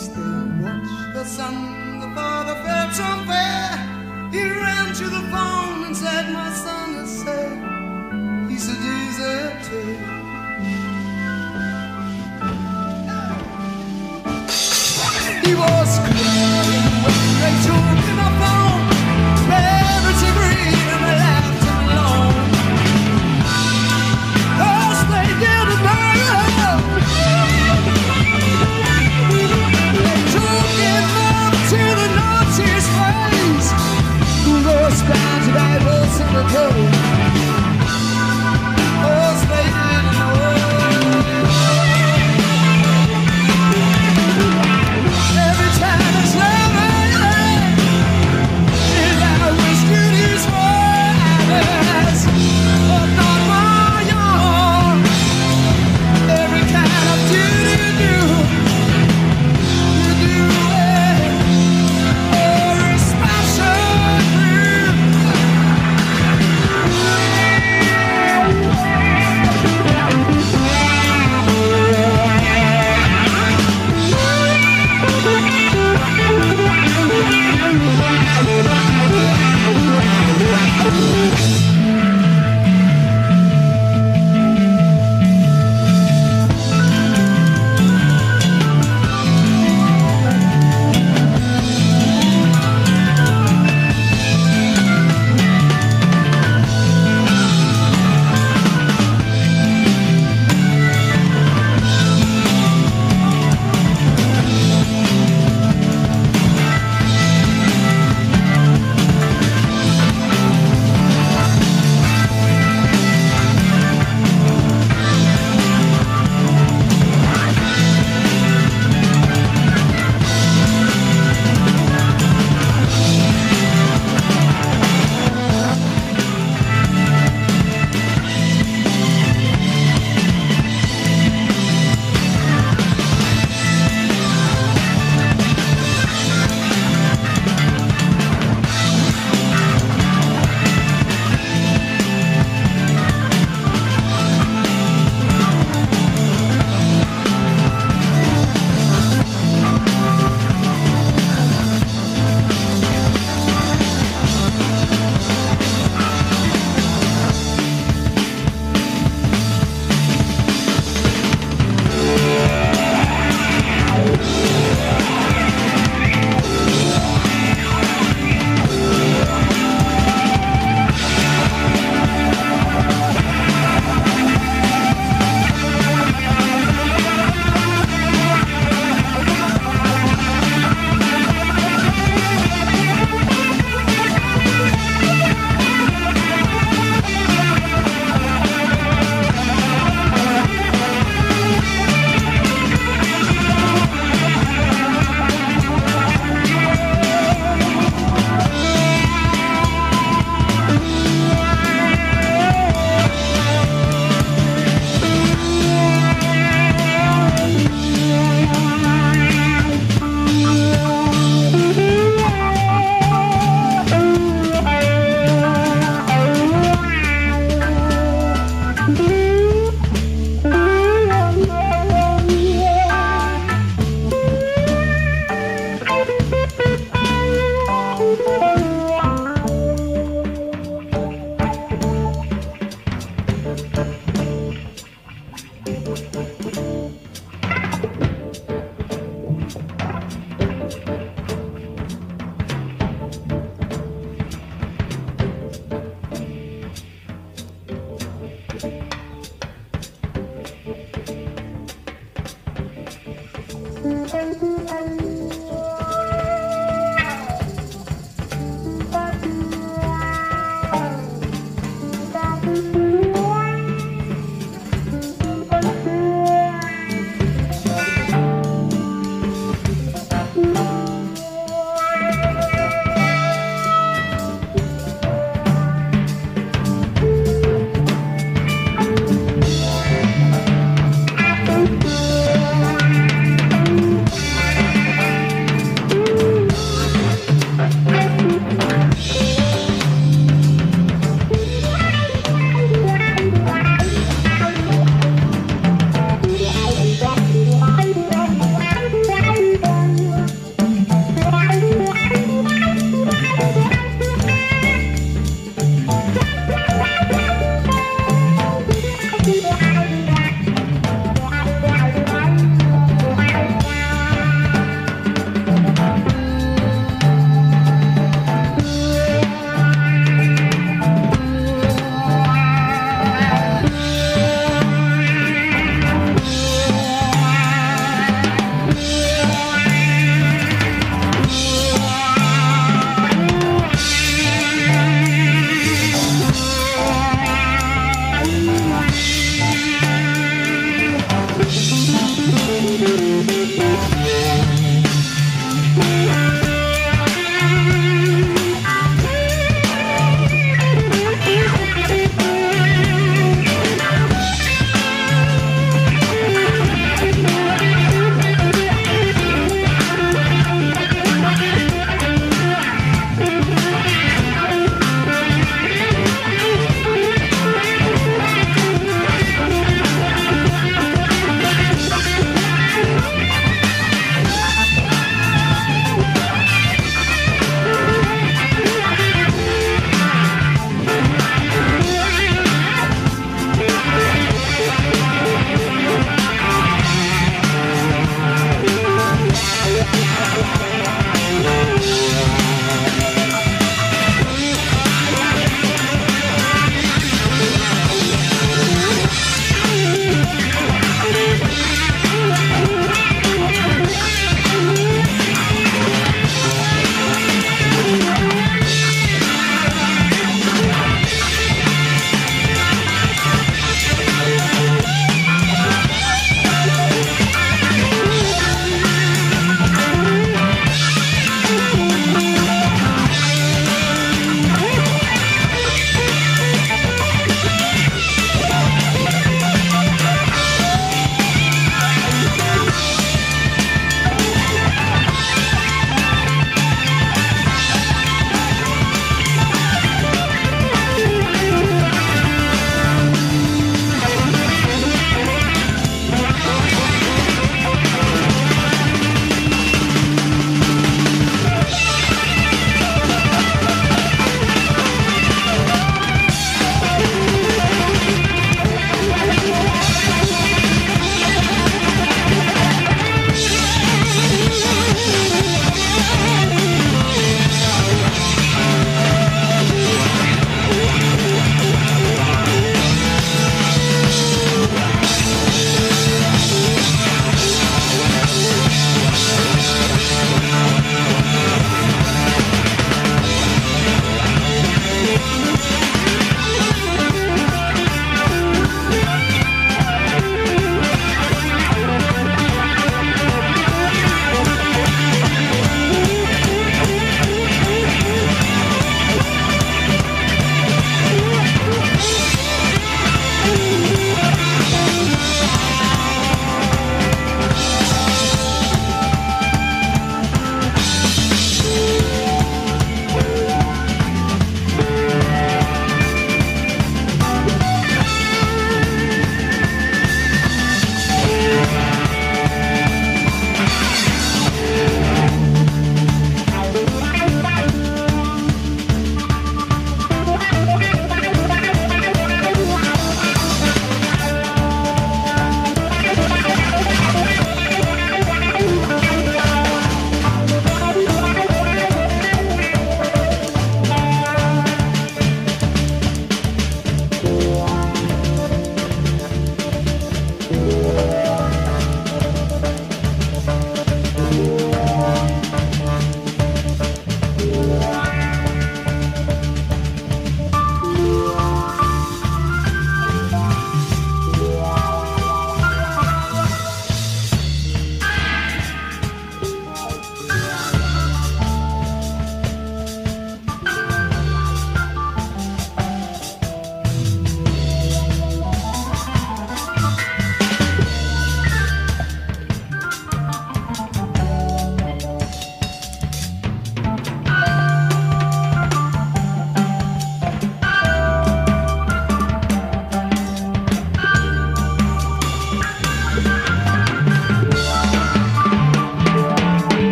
stay the sun. The father felt unfair. He ran to the phone and said, My son is safe. He's a deserted.